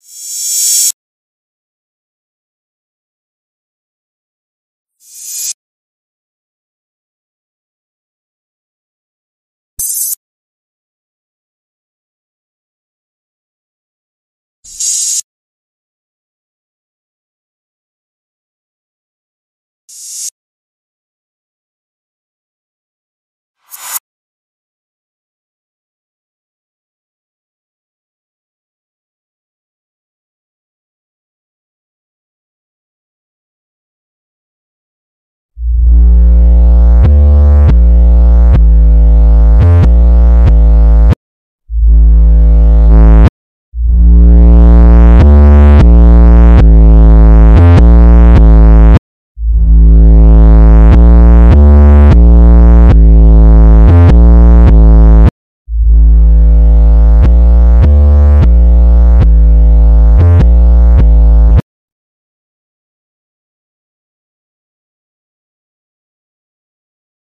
you